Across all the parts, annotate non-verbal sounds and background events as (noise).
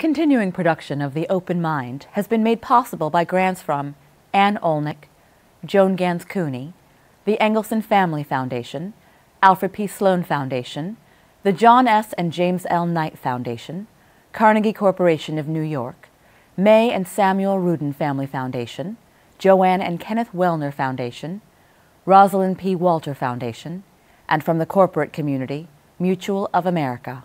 Continuing production of The Open Mind has been made possible by grants from Anne Olnick, Joan Gans Cooney, the Engelson Family Foundation, Alfred P. Sloan Foundation, the John S. and James L. Knight Foundation, Carnegie Corporation of New York, May and Samuel Rudin Family Foundation, Joanne and Kenneth Wellner Foundation, Rosalind P. Walter Foundation, and from the corporate community, Mutual of America.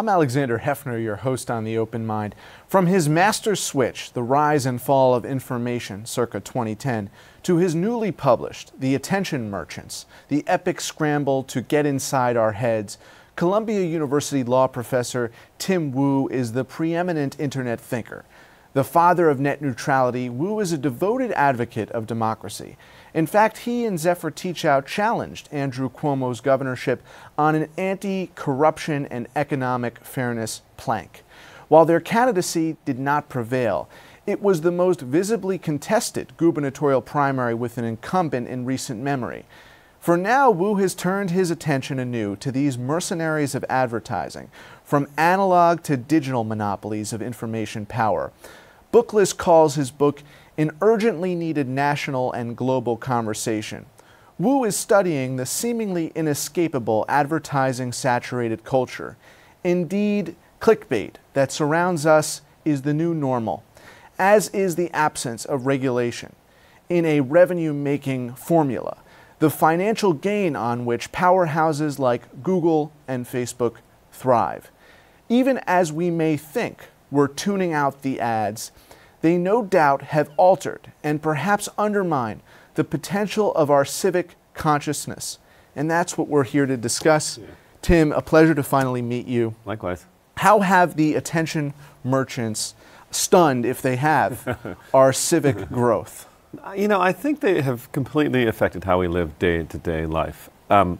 I'm Alexander Heffner, your host on The Open Mind. From his master switch, The Rise and Fall of Information, circa 2010, to his newly published, The Attention Merchants, the epic scramble to get inside our heads, Columbia University law professor Tim Wu is the preeminent internet thinker. The father of net neutrality, Wu is a devoted advocate of democracy. In fact, he and Zephyr Teachout challenged Andrew Cuomo's governorship on an anti corruption and economic fairness plank. While their candidacy did not prevail, it was the most visibly contested gubernatorial primary with an incumbent in recent memory. For now, Wu has turned his attention anew to these mercenaries of advertising, from analog to digital monopolies of information power. Booklist calls his book an urgently needed national and global conversation. Wu is studying the seemingly inescapable advertising saturated culture. Indeed, clickbait that surrounds us is the new normal, as is the absence of regulation in a revenue making formula, the financial gain on which powerhouses like Google and Facebook thrive. Even as we may think we're tuning out the ads, they no doubt have altered and perhaps undermined the potential of our civic consciousness. And that's what we're here to discuss. Yeah. Tim, a pleasure to finally meet you. Likewise. How have the attention merchants stunned, if they have, (laughs) our civic growth? You know, I think they have completely affected how we live day to day life. Um,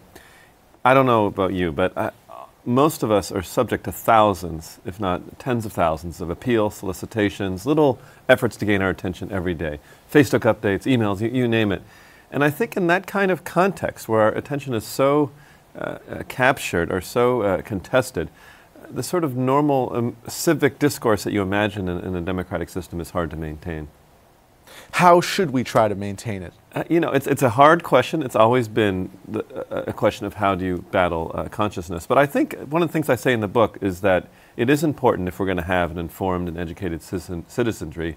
I don't know about you, but I, most of us are subject to thousands, if not tens of thousands, of appeals, solicitations, little efforts to gain our attention every day. Facebook updates, emails, you, you name it. And I think in that kind of context, where our attention is so uh, uh, captured or so uh, contested, the sort of normal um, civic discourse that you imagine in, in a democratic system is hard to maintain. How should we try to maintain it? Uh, you know, it's, it's a hard question. It's always been the, a question of how do you battle uh, consciousness. But I think one of the things I say in the book is that it is important if we're going to have an informed and educated citizen, citizenry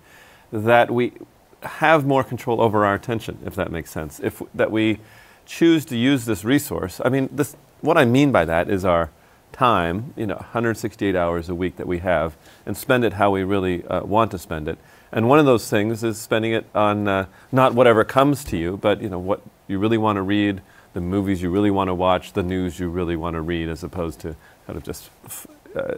that we have more control over our attention, if that makes sense. If that we choose to use this resource. I mean, this, what I mean by that is our time, you know, 168 hours a week that we have, and spend it how we really uh, want to spend it. And one of those things is spending it on uh, not whatever comes to you, but you know what you really want to read, the movies you really want to watch, the news you really want to read, as opposed to kind of just uh,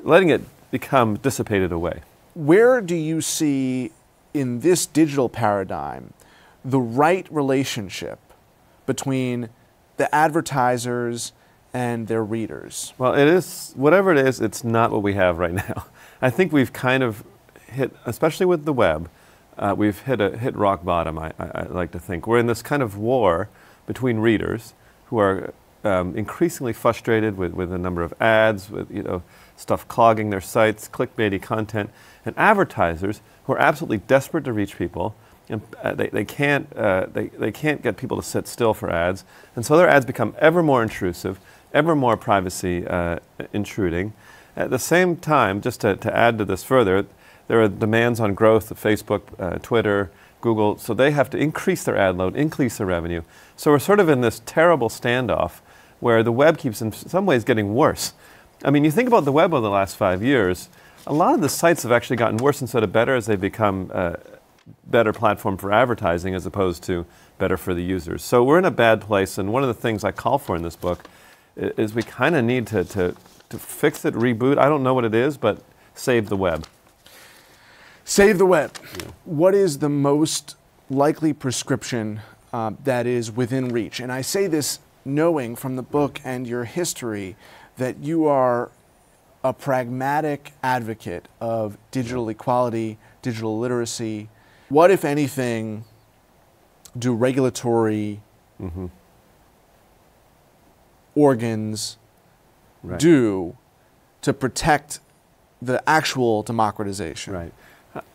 letting it become dissipated away. Where do you see in this digital paradigm the right relationship between the advertisers and their readers? Well, it is whatever it is. It's not what we have right (laughs) now. I think we've kind of hit, especially with the web, uh, we've hit a hit rock bottom. I, I, I, like to think we're in this kind of war between readers who are um, increasingly frustrated with, with the number of ads, with you know stuff clogging their sites, clickbaity content, and advertisers who are absolutely desperate to reach people. And uh, they, they, can't, uh, they, they can't get people to sit still for ads. And so their ads become ever more intrusive, ever more privacy uh, intruding. At the same time, just to, to add to this further, there are demands on growth of Facebook, uh, Twitter, Google, so they have to increase their ad load, increase their revenue. So we're sort of in this terrible standoff where the web keeps in some ways getting worse. I mean, you think about the web over the last five years, a lot of the sites have actually gotten worse instead of better as they've become a better platform for advertising as opposed to better for the users. So we're in a bad place, and one of the things I call for in this book is we kind of need to, to, to fix it, reboot. I don't know what it is, but save the web. Save the web. Yeah. What is the most likely prescription uh, that is within reach? And I say this knowing from the book and your history that you are a pragmatic advocate of digital equality, digital literacy. What, if anything, do regulatory mm-hmm. organs right. do to protect the actual democratization? Right.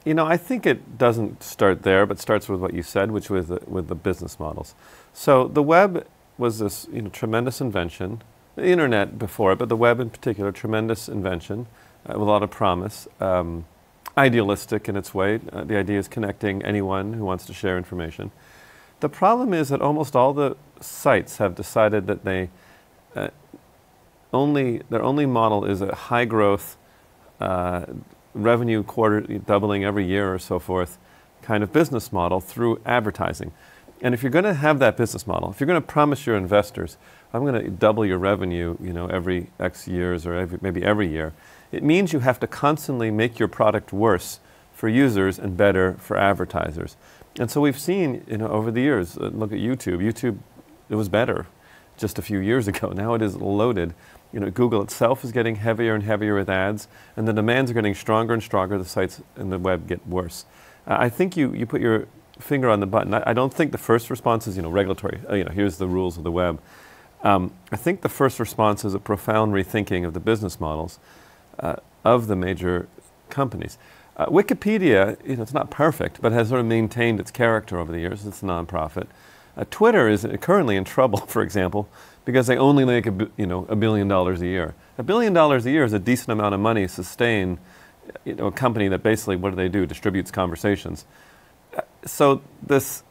You know, I think it doesn't start there, but starts with what you said, which was the, with the business models. So the web was this you know, tremendous invention, the internet before it, but the web in particular, tremendous invention uh, with a lot of promise. Um, idealistic in its way. Uh, the idea is connecting anyone who wants to share information. The problem is that almost all the sites have decided that they uh, only their only model is a high growth uh, revenue quarter doubling every year or so forth kind of business model through advertising. And if you're going to have that business model, if you're going to promise your investors, I'm going to double your revenue, you know, every X years or every, maybe every year, it means you have to constantly make your product worse for users and better for advertisers. And so we've seen, you know, over the years, uh, look at YouTube. YouTube, it was better just a few years (laughs) ago. Now it is loaded you know, Google itself is getting heavier and heavier with ads, and the demands are getting stronger and stronger. The sites and the web get worse. Uh, I think you, you put your finger on the button. I, I, don't think the first response is, you know, regulatory, uh, you know, here's the rules of the web. Um, I think the first response is a profound rethinking of the business models uh, of the major companies. Uh, Wikipedia, you know, it's not perfect, but has sort of maintained its character over the years. It's a nonprofit. Uh, Twitter is currently in trouble, (laughs) for example, because they only make a, you know, a billion dollars a year. A billion dollars a year is a decent amount of money to sustain you know, a company that basically, what do they do? Distributes conversations. Uh, so this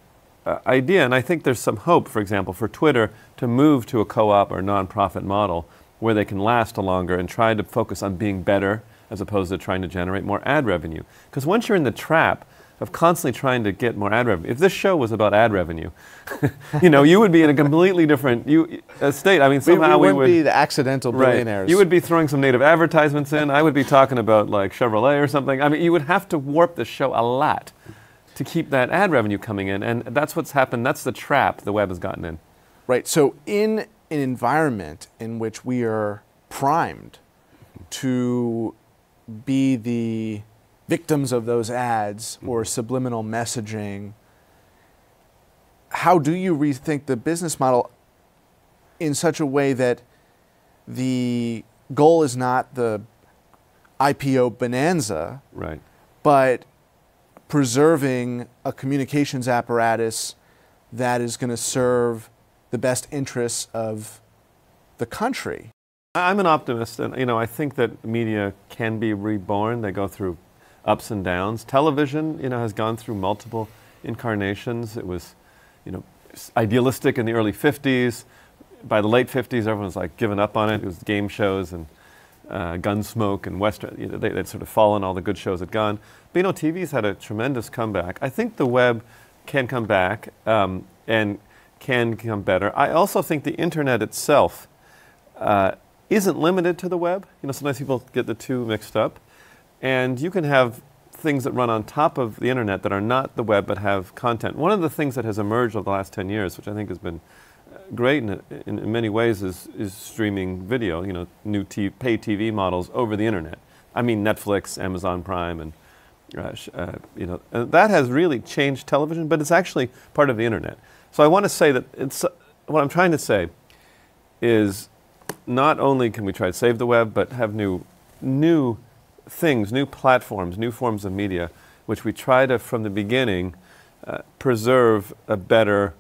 uh, idea, and I think there's some hope, for example, for Twitter to move to a co-op or nonprofit model where they can last a longer and try to focus on being better as opposed to trying to generate more ad revenue. Because once you're in the trap of constantly trying to get more ad revenue. If this show was about ad revenue, (laughs) you know, you would be in a completely different you, uh, state. I mean, somehow we, we, we would be the accidental billionaires. Right. You would be throwing some native advertisements in. I would be talking about like Chevrolet or something. I mean, you would have to warp the show a lot to keep that ad revenue coming in, and that's what's happened. That's the trap the web has gotten in. Right. So in an environment in which we are primed to be the victims of those ads or mm-hmm. subliminal messaging, how do you rethink the business model in such a way that the goal is not the IPO bonanza, right. but preserving a communications apparatus that is going to serve the best interests of the country. I'm an optimist, and you know I think that media can be reborn. They go through ups and downs. Television, you know, has gone through multiple incarnations. It was, you know, idealistic in the early 50s. By the late 50s, everyone was like given up on it. It was game shows and uh, Gunsmoke and Western. You know, they, would sort of fallen. All the good shows had gone. But you know, TV's had a tremendous comeback. I think the web can come back um, and can become better. I also think the internet itself uh, isn't limited to the web. You know, sometimes people get the two mixed up. And you can have things that run on top of the internet that are not the web but have content. One of the things that has emerged over the last 10 years, which I think has been uh, great in, in, in many ways, is, is streaming video, you know, new t- pay TV models over the internet. I mean, Netflix, Amazon Prime, and uh, uh, you know, that has really changed television, but it's actually part of the internet. So I want to say that it's, uh, what I'm trying to say is not only can we try to save the web, but have new, new things, new platforms, new forms of media, which we try to, from the beginning, uh, preserve a better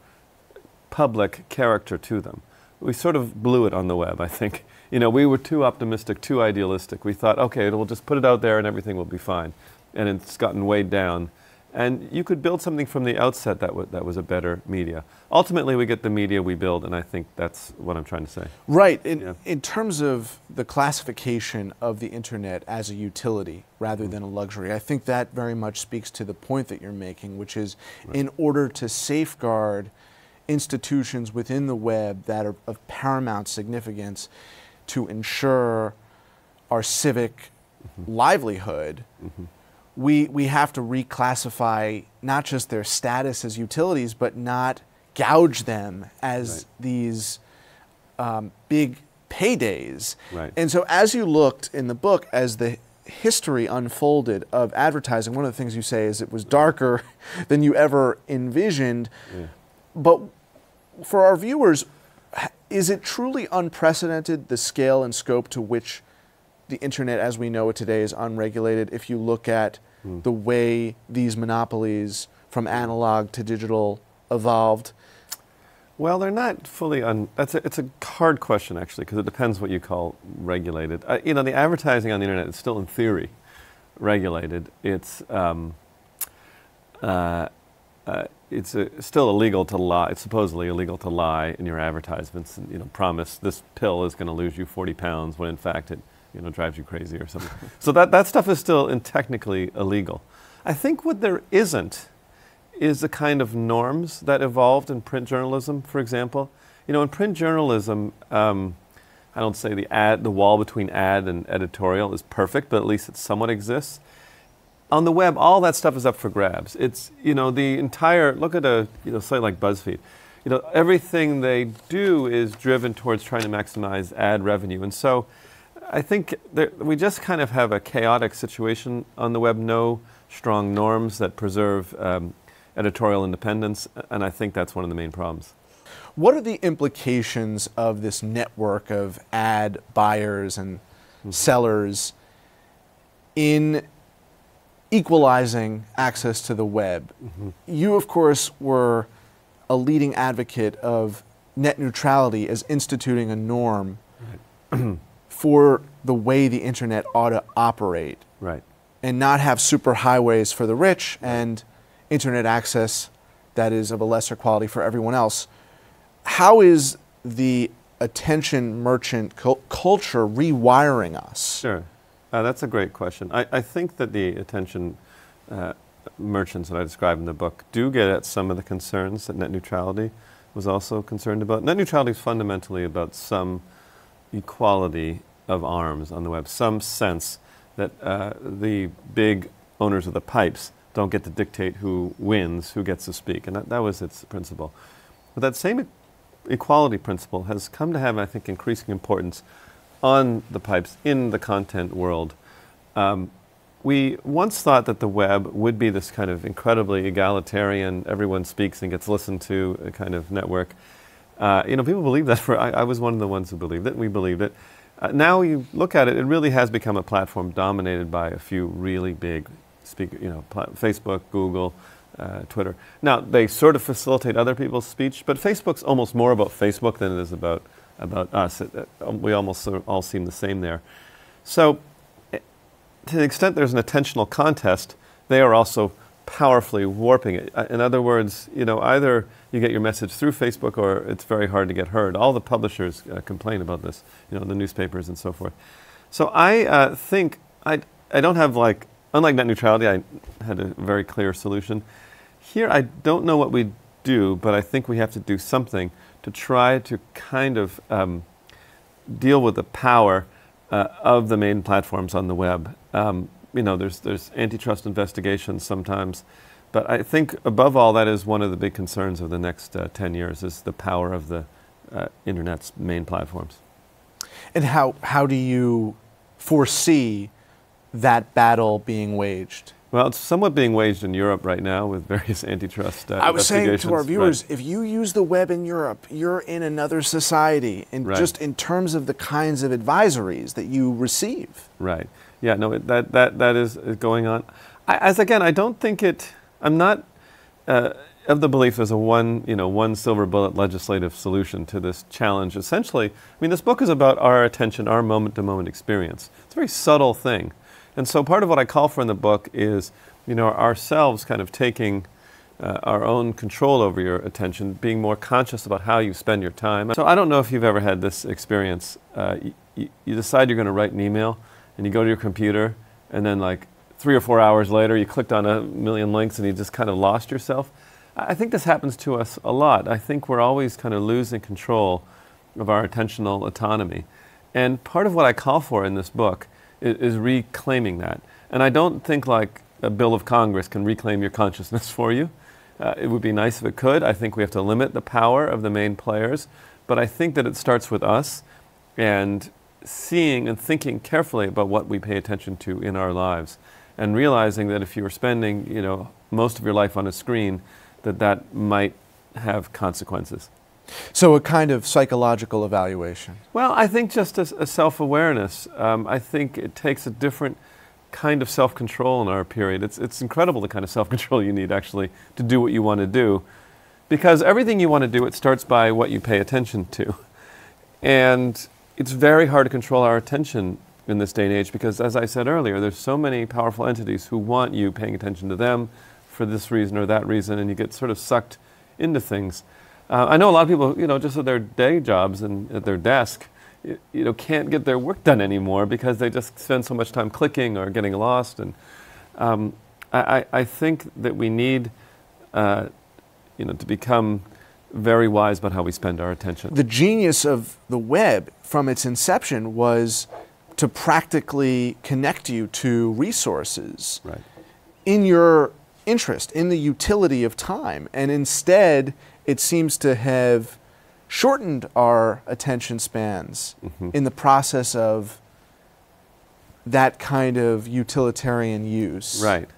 public character to them. We sort of blew it on the web, I think. (laughs) You know, we were too optimistic, too idealistic. We thought, okay, we'll just put it out there and everything will be fine. And it's gotten weighed down. And you could build something from the outset that, w- that was a better media. Ultimately, we get the media we build, and I think that's what I'm trying to say. Right. In, Yeah. in terms of the classification of the internet as a utility rather mm. than a luxury, I think that very much speaks to the point that you're making, which is in order to safeguard institutions within the web that are of paramount significance to ensure our civic mm-hmm. livelihood, mm-hmm. We, we have to reclassify not just their status as utilities, but not gouge them as Right. these um, big paydays. Right. And so, as you looked in the book, as the history unfolded of advertising, one of the things you say is it was darker (laughs) than you ever envisioned. Yeah. But for our viewers, is it truly unprecedented the scale and scope to which the internet as we know it today is unregulated if you look at the way these monopolies from analog to digital evolved? Well, they're not fully un. That's a, it's a hard question actually because it depends what you call regulated. Uh, you know, the advertising on the internet is still in theory regulated. It's um, uh, uh, it's uh still illegal to lie. It's supposedly illegal to lie in your advertisements and you know promise this pill is going to lose you 40 pounds when in fact it you know drives you crazy or something. (laughs) so that that stuff is still in technically illegal. I think what there isn't is the kind of norms that evolved in print journalism, for example. You know, in print journalism, um, I don't say the ad, the wall between ad and editorial is perfect, but at least it somewhat exists. On the web, all that stuff is up for grabs. It's you know the entire look at a you know site like BuzzFeed. You know everything they do is driven towards trying to maximize ad revenue, and so I think there, we just kind of have a chaotic situation on the web. No strong norms that preserve um, editorial independence, and I think that's one of the main problems. What are the implications of this network of ad buyers and sellers in equalizing access to the web? You, of course, were a leading advocate of net neutrality as instituting a norm (clears throat) for the way the internet ought to operate Right. and not have super highways for the rich and internet access that is of a lesser quality for everyone else. How is the attention merchant cul- culture rewiring us? Sure. Uh, that's a great question. I, I think that the attention uh, merchants that I describe in the book do get at some of the concerns that net neutrality was also concerned about. Net neutrality is fundamentally about some equality of arms on the web, some sense that uh, the big owners of the pipes don't get to dictate who wins, who gets to speak. And that, that was its principle. But that same equality principle has come to have, I think, increasing importance on the pipes in the content world. Um, we once thought that the web would be this kind of incredibly egalitarian, everyone speaks and gets listened to uh, kind of network. Uh, you know, people believe that. For I, I was one of the ones who believed it. We believed it. Uh, now you look at it; it really has become a platform dominated by a few really big speaker. You know, Facebook, Google, uh, Twitter. Now they sort of facilitate other people's speech, but Facebook's almost more about Facebook than it is about about us. It, it- um, we almost sort of all seem the same there. So, eh, to the extent there's an attentional contest, they are also powerfully warping it. Uh, In other words, you know, either you get your message through Facebook or it's very hard to get heard. All the publishers uh, complain about this, you know, the newspapers and so forth. So I uh, think I, I don't have like, unlike net neutrality, I had a very clear solution. Here, I don't know what we do, but I think we have to do something to try to kind of um, deal with the power uh, of the main platforms on the web. Um, you know, there's there's antitrust investigations sometimes, but I think above all, that is one of the big concerns of the next uh, ten years is the power of the uh, internet's main platforms. And how, how do you foresee that battle being waged? Well, it's somewhat being waged in Europe right now with various antitrust uh, I was saying to our viewers, Right. if you use the web in Europe, you're in another society, and Right. just in terms of the kinds of advisories that you receive. Right. Yeah. No. It, that that that is, is going on. I, as again, I don't think it. I'm not uh, of the belief there's a one you know one silver bullet legislative solution to this challenge. Essentially, I mean, this book is about our attention, our moment-to-moment experience. It's a very subtle thing, and so part of what I call for in the book is you know, ourselves kind of taking uh, our own control over your attention, being more conscious about how you spend your time. So I don't know if you've ever had this experience. Uh, you, you decide you're going to write an email, and you go to your computer, and then like three or four hours later, you clicked on a million links, and you just kind of lost yourself. I think this happens to us a lot. I think we're always kind of losing control of our attentional autonomy. And part of what I call for in this book is, is reclaiming that. And I don't think like a bill of Congress can reclaim your consciousness (laughs) for you. Uh, it would be nice if it could. I think we have to limit the power of the main players. But I think that it starts with us and seeing and thinking carefully about what we pay attention to in our lives and realizing that if you are spending, you know, most of your life on a screen, that that might have consequences. So, a kind of psychological evaluation. Well, I think just a, a self awareness. Um, I think it takes a different kind of self control in our period. It's, it's incredible the kind of self control you need actually to do what you want to do. Because everything you want to do, it starts by what you pay attention to. And it's very hard to control our attention in this day and age because, as I said earlier, there's so many powerful entities who want you paying attention to them for this reason or that reason, and you get sort of sucked into things. Uh, I know a lot of people, you know, just at their day jobs and at their desk, you, you, know, can't get their work done anymore because they just spend so much time clicking or getting lost. And um, I, I, think that we need, uh, you know, to become very wise about how we spend our attention. The genius of the web from its inception was to practically connect you to resources right. in your interest, in the utility of time. And instead, it seems to have shortened our attention spans mm-hmm. in the process of that kind of utilitarian use. Right.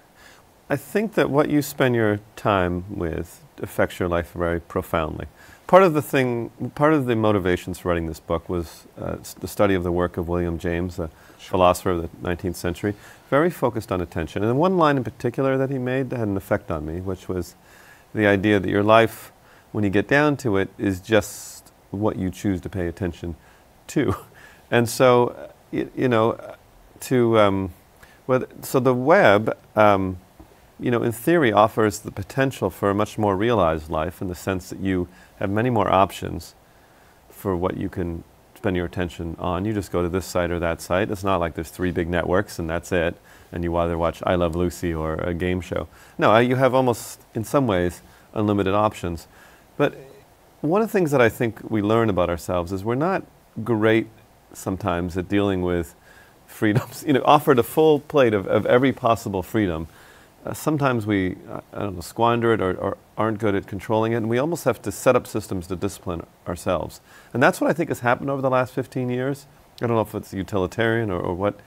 I think that what you spend your time with affects your life very profoundly. Part of the thing, part of the motivations for writing this book was uh, the study of the work of William James, the sure. philosopher of the 19th century, very focused on attention. And one line in particular that he made that had an effect on me, which was the idea that your life, when you get down to it, is just what you choose to pay attention to. (laughs) And so, you, you know, to, um, well, so the web, um, you know, in theory offers the potential for a much more realized life in the sense that you have many more options for what you can spend your attention on. You just go to this site or that site. It's not like there's three big networks and that's it, and you either watch I Love Lucy or a game show. No, you have almost, in some ways, unlimited options. But one of the things that I think we learn about ourselves is we're not great sometimes at dealing with freedoms. (laughs) You know, offered a full plate of, of every possible freedom uh, sometimes we, I don't know, squander it or, or, aren't good at controlling it, and we almost have to set up systems to discipline ourselves. And that's what I think has happened over the last 15 years. I don't know if it's utilitarian or, or what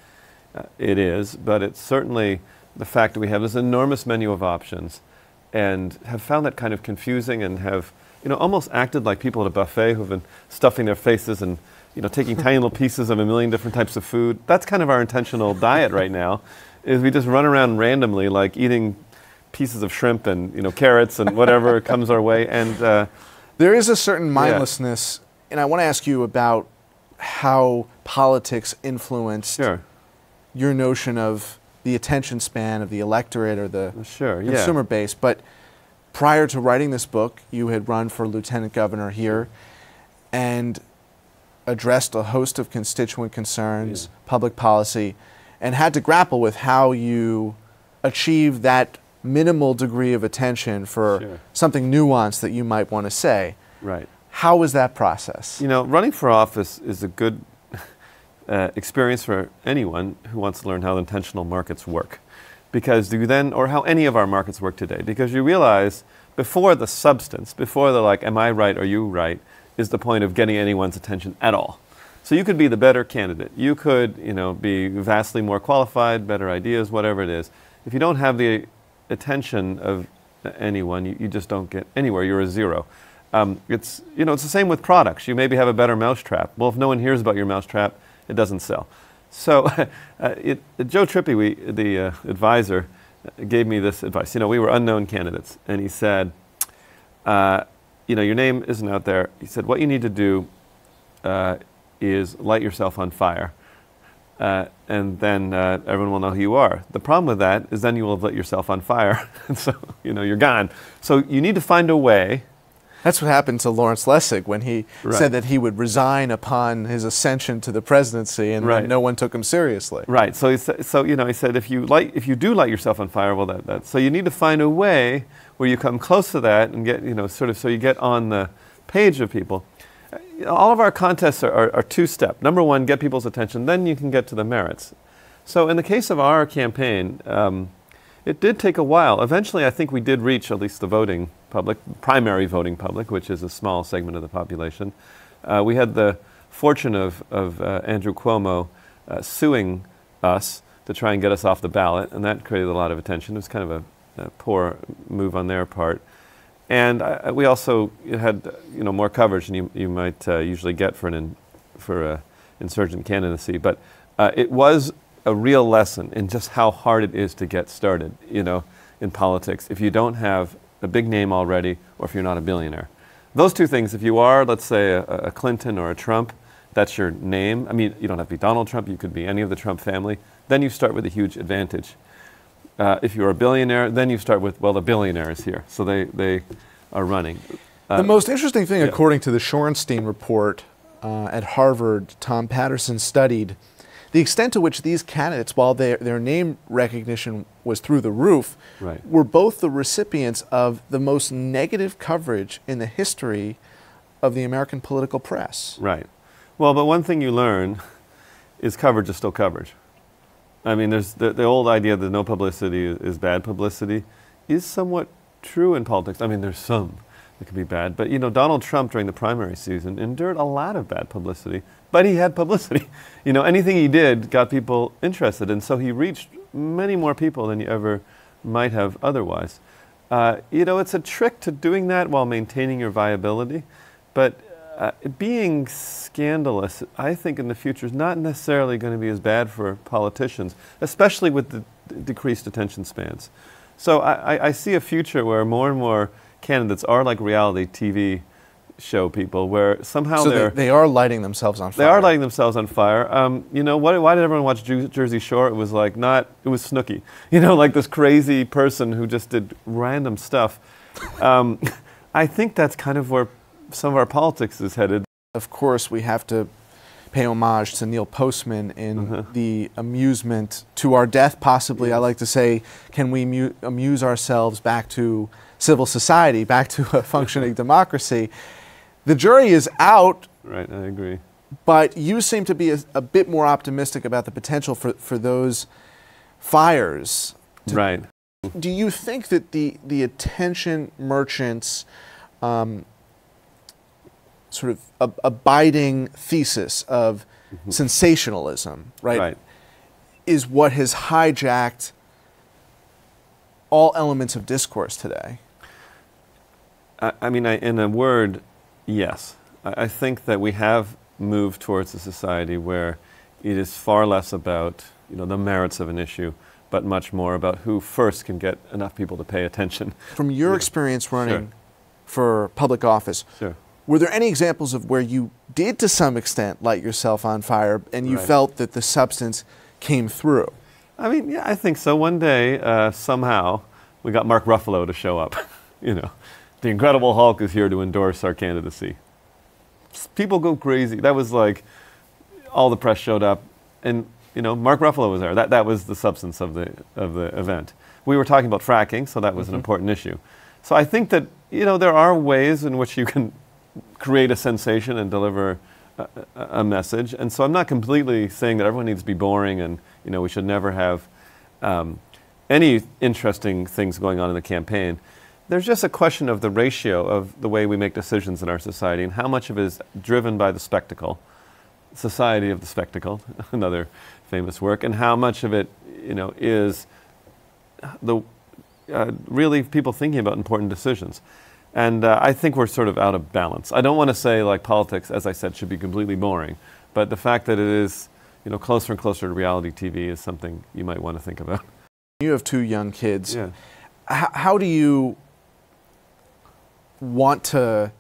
uh, it is, but it's certainly the fact that we have this enormous menu of options and have found that kind of confusing and have, you know, almost acted like people at a buffet who've been stuffing their faces and, you know, taking tiny little pieces of a million different types of food. That's kind of our intentional diet right now is we just run around randomly, like eating pieces of shrimp and you know carrots and whatever (laughs) comes our way. And uh, there is a certain mindlessness, yeah. and I want to ask you about how politics influenced sure. your notion of the attention span of the electorate or the sure, consumer yeah. base. But prior to writing this book, you had run for lieutenant governor here, and addressed a host of constituent concerns, yeah. public policy and had to grapple with how you achieve that minimal degree of attention for sure. something nuanced that you might want to say. Right. How was that process? You know, running for office is a good (laughs) uh, experience for anyone who wants to learn how intentional markets work. Because you then, or how any of our markets work today, because you realize before the substance, before the like, am I right or you right, is the point of getting anyone's attention at all. So you could be the better candidate. You could, you know, be vastly more qualified, better ideas, whatever it is. If you don't have the attention of anyone, you, you just don't get anywhere. You're a zero. Um, it's, you know, it's the same with products. You maybe have a better mousetrap. Well, if no one hears about your mousetrap, it doesn't sell. So (laughs) uh, it, Joe Trippi, we, the uh, advisor, gave me this advice. You know, we were unknown candidates, and he said, uh, you know, your name isn't out there. He said, what you need to do uh, is light yourself on fire. uh, and then uh, everyone will know who you are. The problem with that is then you will have lit yourself on fire, and (laughs) so you know you're gone. So you need to find a way. That's what happened to Lawrence Lessig when he Right. said that he would resign upon his ascension to the presidency, and Right. no one took him seriously. Right. So he sa- so you know he said if you light if you do light yourself on fire, well that that so you need to find a way where you come close to that and get you know sort of so you get on the page of people. All of our contests are, are, are two step. Number one, get people's attention. Then you can get to the merits. So in the case of our campaign, um, it did take a while. Eventually, I think we did reach at least the voting public, primary voting public, which is a small segment of the population. Uh, we had the fortune of, of uh, Andrew Cuomo uh, suing us to try and get us off the ballot, and that created a lot of attention. It was kind of a, a poor move on their part. And I, we also had you know more coverage than you, you might uh, usually get for an in, for a insurgent candidacy. But uh, it was a real lesson in just how hard it is to get started. You know, in politics, if you don't have a big name already, or if you're not a billionaire, those two things. If you are, let's say, a, a Clinton or a Trump, that's your name. I mean, you don't have to be Donald Trump. You could be any of the Trump family. Then you start with a huge advantage. Uh, if you're a billionaire, then you start with, well, the billionaire is here. So they, they are running. Uh, the most interesting thing, yeah. according to the Shorenstein report uh, at Harvard, Tom Patterson studied the extent to which these candidates, while their, their name recognition was through the roof, Right. were both the recipients of the most negative coverage in the history of the American political press. Right. Well, but one thing you learn is coverage is still coverage. I mean, there's the, the old idea that no publicity is, bad publicity is somewhat true in politics. I mean, there's some that could be bad, but you know, Donald Trump during the primary season endured a lot of bad publicity, but he had publicity. (laughs) You know, anything he did got people interested, and so he reached many more people than you ever might have otherwise. Uh, you know, it's a trick to doing that while maintaining your viability, but uh, being scandalous, I think, in the future is not necessarily going to be as bad for politicians, especially with the d- decreased attention spans. So I, I- I see a future where more and more candidates are like reality TV show people, where somehow so they're they, they are lighting themselves on fire. they are lighting themselves on fire. Um, you know, what, why did everyone watch Jersey Shore? It was like not, it was Snooki. (laughs) You know, like this crazy person who just did random stuff. Um, (laughs) I think that's kind of where some of our politics is headed. of course, we have to pay homage to Neil Postman in Uh-huh. the amusement to our death, possibly. I like to say, can we mu- amuse ourselves back to civil society, back to a functioning (laughs) democracy? The jury is out, Right, I agree. but you seem to be a, a bit more optimistic about the potential for, for those fires. Right. Do you think that the, the attention merchants' um, sort of ab- abiding thesis of mm-hmm. sensationalism, right, Right. is what has hijacked all elements of discourse today? I, I mean, I, in a word, yes. I, I think that we have moved towards a society where it is far less about you know the merits of an issue, but much more about who first can get enough people to pay attention. From your Yeah. (laughs) experience running for public office, Sure. Were there any examples of where you did to some extent light yourself on fire and you Right. felt that the substance came through? I mean, yeah, I think so. One day, uh, somehow, we got Mark Ruffalo to show up. (laughs) you know, the Incredible Hulk is here to endorse our candidacy. People go crazy. That was like, all the press showed up, and you know, Mark Ruffalo was there. That that was the substance of the of the event. We were talking about fracking, so that was an important issue. So I think that you know there are ways in which you can create a sensation and deliver a, a message. And so I'm not completely saying that everyone needs to be boring and you know we should never have um, any interesting things going on in the campaign. There's just a question of the ratio of the way we make decisions in our society and how much of it is driven by the spectacle, Society of the Spectacle, (laughs) another famous work, and how much of it you know is the uh, really people thinking about important decisions. And uh, I think we're sort of out of balance. I don't want to say like politics, as I said, should be completely boring, but the fact that it is, you know, closer and closer to reality TV is something you might want to think about. You have two young kids. Yeah. H- how do you want to,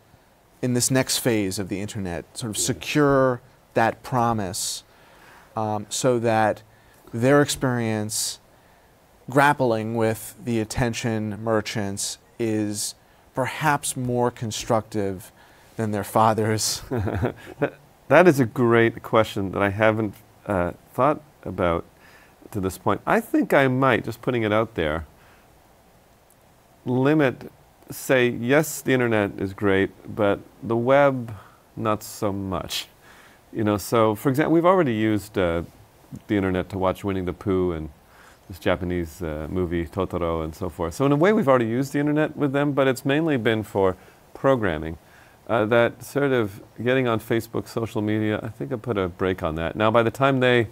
in this next phase of the internet, sort of secure that promise um, so that their experience grappling with the attention merchants is perhaps more constructive than their fathers? (laughs) that is a great question that I haven't uh, thought about to this point. I think I might, just putting it out there, limit, say, yes, the internet is great, but the web, not so much. You know, so for example, we've already used uh, the internet to watch Winnie the Pooh and this Japanese uh, movie Totoro and so forth. So in a way, we've already used the internet with them, but it's mainly been for programming. Uh, that sort of getting on Facebook, social media, I think I put a break on that. Now, by the time they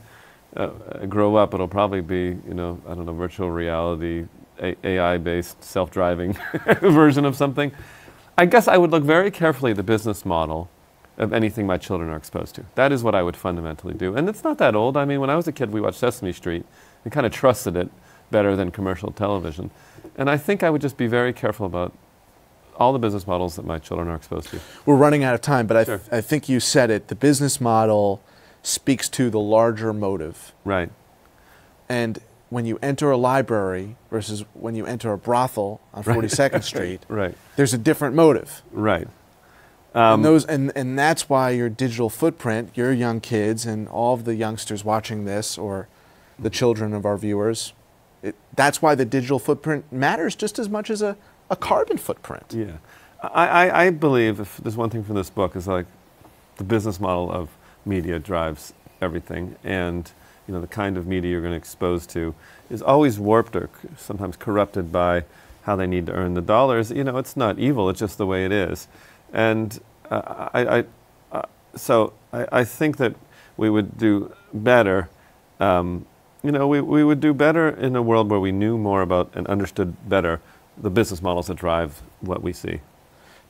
uh, grow up, it'll probably be, you know, I don't know, virtual reality, AI-based self-driving (laughs) version of something. I guess I would look very carefully at the business model of anything my children are exposed to. That is what I would fundamentally do. And it's not that old. I mean, when I was a kid, we watched Sesame Street and kind of trusted it better than commercial television. And I think I would just be very careful about all the business models that my children are exposed to. We're running out of time, but. I, th I think you said it. The business model speaks to the larger motive. Right. And when you enter a library versus when you enter a brothel on 42nd (laughs) Street, right. there's a different motive. Right. Um, and, those, and, and that's why your digital footprint, your young kids, and all of the youngsters watching this, or the children of our viewers, it, that's why the digital footprint matters just as much as a, a carbon footprint. Yeah. I, I, believe if there's one thing from this book is like the business model of media drives everything. And you know, the kind of media you're going to expose to is always warped or sometimes corrupted by how they need to earn the dollars. You know, it's not evil, it's just the way it is. And uh, I, I uh, so I, I, think that we would do better. Um, you know, we, we would do better in a world where we knew more about and understood better the business models that drive what we see.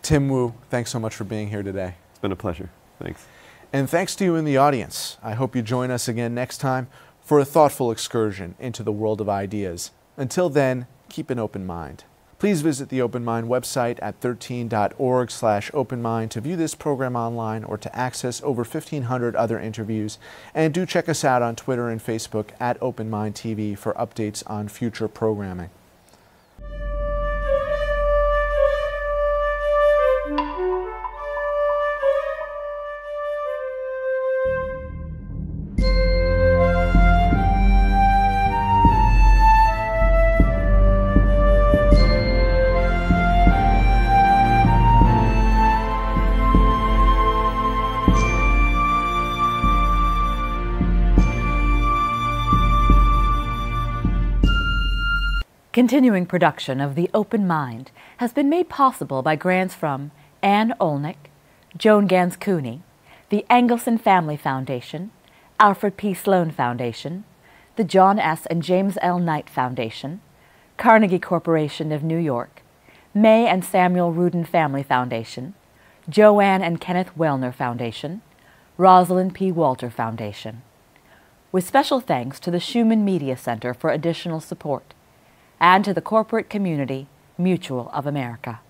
Tim Wu, thanks so much for being here today. It's been a pleasure. Thanks. And thanks to you in the audience. I hope you join us again next time for a thoughtful excursion into the world of ideas. Until then, keep an open mind. Please visit the Open Mind website at 13.org slash openmind to view this program online or to access over 1,500 other interviews. And do check us out on Twitter and Facebook at Open Mind TV for updates on future programming. Continuing production of The Open Mind has been made possible by grants from Anne Olnick, Joan Gans Cooney, the Engelson Family Foundation, Alfred P. Sloan Foundation, the John S. and James L. Knight Foundation, Carnegie Corporation of New York, May and Samuel Rudin Family Foundation, Joanne and Kenneth Wellner Foundation, Rosalind P. Walter Foundation. With special thanks to the Schumann Media Center for additional support and to the corporate community Mutual of America.